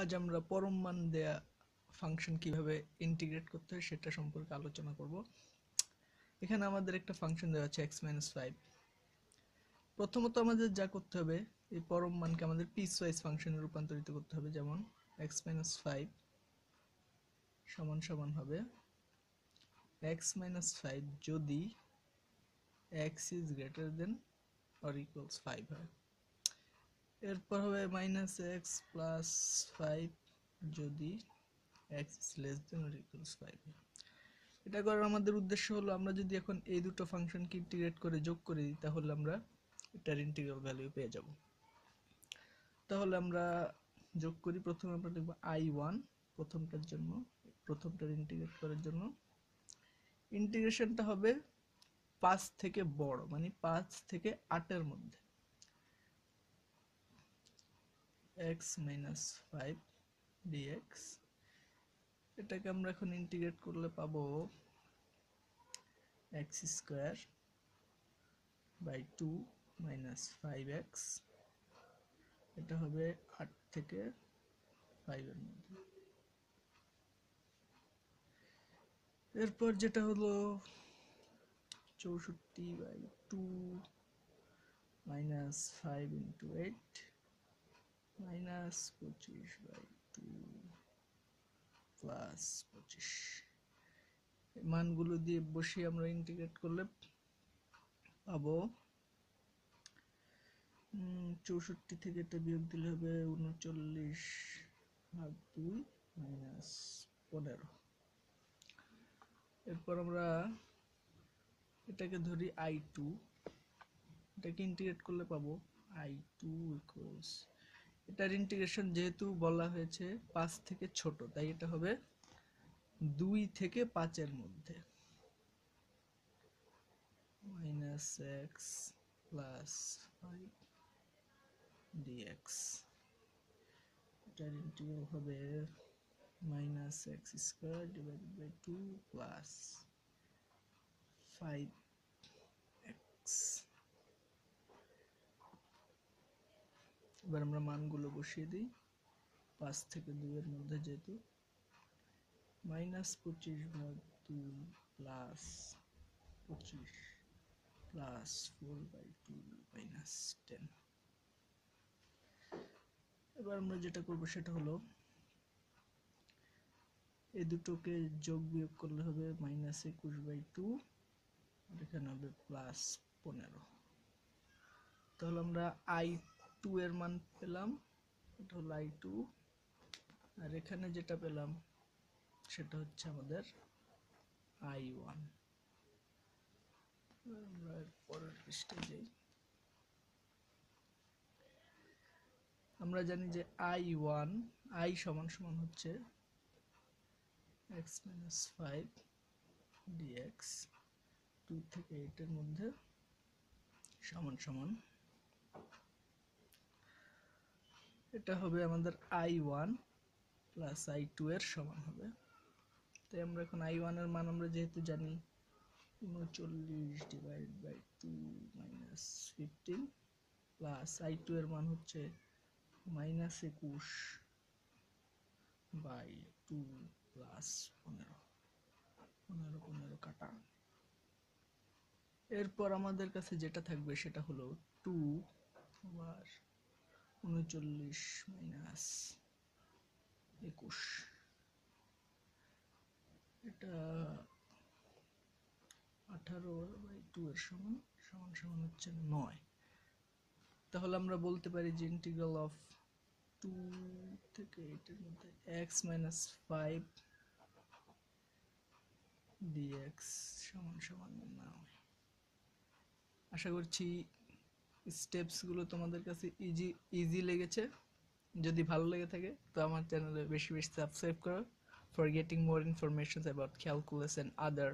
আজ আমরা পরম মান দেয়া ফাংশন কীভাবে ইন্টিগ্রেট করতে হয় সেটা সম্পর্কে আলোচনা করব। এখানে আমাদের একটা ফাংশন দেওয়া আছে এক্স মাইনাস ফাইভ প্রথমত আমাদের যা করতে হবে, এই পরম মানকে আমাদের পিস ওয়াইজ ফাংশনে রূপান্তরিত করতে হবে, যেমন এক্স মাইনাস ফাইভ সমান সমান হবে এক্স মাইনাস ফাইভ যদি x is greater than or equals five হয়। এরপর হবে মাইনাস এক্স প্লাস ফাইভ যদি x is less than equals five এটা করার আমাদের উদ্দেশ্য হলো, আমরা যদি এখন এই দুটো ফাংশনকে ইন্টিগ্রেট করে যোগ করে দিই, তাহলে আমরা এটার ইন্টিগ্রাল ভ্যালু পেয়ে যাব। তাহলে আমরা যোগ করি, প্রথমে আমরা লিখব আই ওয়ান প্রথমটার জন্য, প্রথমটার ইন্টিগ্রেট করার জন্য। ইন্টিগ্রেশনটা হবে পাঁচ থেকে বড় মানে পাঁচ থেকে আটের মধ্যে। এক্স মাইনাস ফাইভ ডিএক্স এটাকে আমরা এখন ইন্টিগ্রেট করলে পাবো x square by two minus five x এটা হবে আট থেকে ফাইভের মধ্যে। এরপর যেটা হলো চৌষট্টি by two minus five into eight minus পঁচিশ বাই টু প্লাস পঁচিশ মানগুলো দিয়ে বসিয়ে আমরা ইন্টিগ্রেট করলে পাবো চৌষট্টি থেকে এটা বিয়োগ দিলে হবে উনচল্লিশ ভাগ দুই মাইনাস পনেরো। এরপর আমরা এটাকে ধরি আই টু এটাকে ইন্টিগ্রেট করলে পাবো আই টু ইকুয়ালস এটার ইন্টিগ্রেশন যেহেতু বলা হয়েছে পাঁচ থেকে ছোট, তাই এটা হবে দুই থেকে পাঁচের মধ্যে। Minus x plus five dx এটার ইন্টিগ্রাল হবে minus x square divided by two plus five x এবার আমরা মানগুলো বসিয়ে দিই। পাঁচ থেকে দুইয়ের মধ্যে যেহেতু মাইনাস পঁচিশ ভাগ দুই প্লাস পঁচিশ plus four by two minus ten. এবার আমরা যেটা করব সেটা হলো এই দুটোকে যোগ বিয়োগ করলে হবে মাইনাস একুশ বাই টু, আর এখানে হবে প্লাস পনেরো। তাহলে আমরা আই টু এর মান পেলাম, এটা হলো আই টু আর এখানে যেটা পেলাম, সেটা হচ্ছে আমাদের আই ওয়ান আমরা পরের পৃষ্ঠে আমরা জানি যে আই ওয়ান আই সমান সমান হচ্ছে x minus five dx two থেকে এইটের মধ্যে সমান সমান এটা হবে আমাদের I one plus I two এর সমান হবে। তাই আমরা এখন আই ওয়ানের মান আমরা যেহেতু জানি, উনচল্লিশ divide by two minus fifteen plus I two এর মান হচ্ছে মাইনাস একুশ বাই টু প্লাস পনেরো। পনেরো পনেরো কাটা। এরপর আমাদের কাছে যেটা থাকবে সেটা হলো টু আবার উনচল্লিশ মাইনাস একুশ। এটা আঠারো বাই টু এর সমান সমান সমান হচ্ছে নয়। তাহলে আমরা বলতে পারি যে ইন্টিগ্রাল অফ টু থেকে এইটের মধ্যে এক্স মাইনাস ফাইভ ডিএক্স সমান সমান নয়। আশা করছি স্টেপসগুলো তোমাদের কাছে ইজি ইজি লেগেছে। যদি ভালো লেগে থাকে, তো আমার চ্যানেলে বেশি বেশি সাবস্ক্রাইব করো। For getting more information about calculus and other